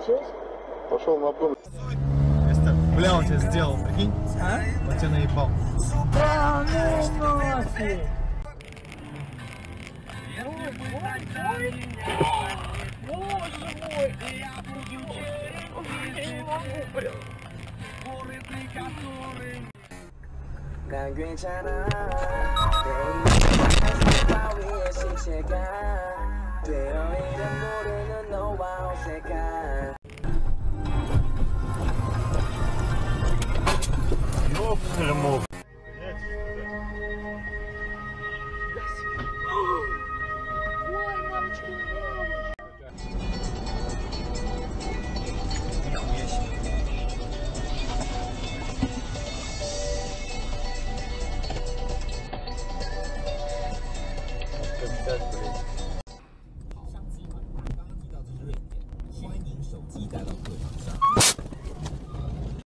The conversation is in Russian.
получилось? Пошел на пункт. Бля, он тебя сделал, прикинь? А? Он тебя наебал. Да, ну нафиг! Боже мой! Я не могу, блин! Горы, при которых... Как вечера... to the movie.